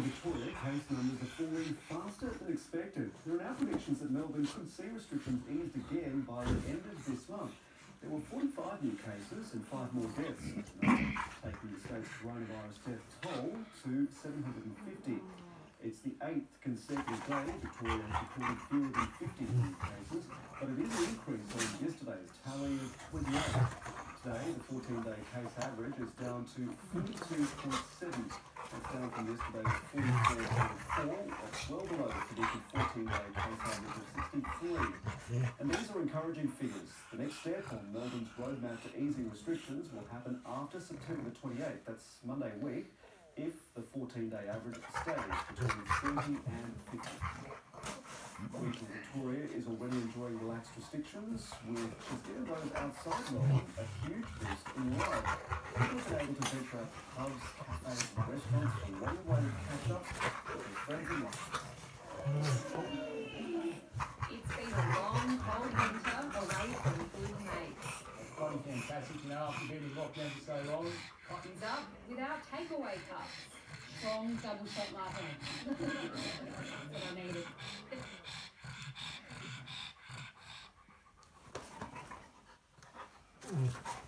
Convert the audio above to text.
Victoria, case numbers are falling faster than expected. There are now predictions that Melbourne could see restrictions eased again by the end of this month. There were 45 new cases and five more deaths, taking the state's coronavirus death toll to 750. It's the eighth consecutive day Victoria has recorded fewer than 50 new cases, but it is an increase on yesterday's tally of 28. Today, the 14-day case average is down to 42.7. That's down from yesterday's 44.4, that's well below the predicted 14-day case average of 63. And these are encouraging figures. The next step on Melbourne's roadmap to easing restrictions will happen after September the 28th. That's Monday week if the 14-day average stays between 30 and 50. Regional Victoria is already enjoying relaxed restrictions, with just given those outside Melbourne a huge boost in life. People have been able to venture out to pubs, cafes, and restaurants, a long way to catch up with their friends and loved. It's been a long, cold winter away from good mates. It's bloody fantastic, you know, after being in lockdown for so long. Coffee's up with our takeaway cups. Strong double shot latte. Mm.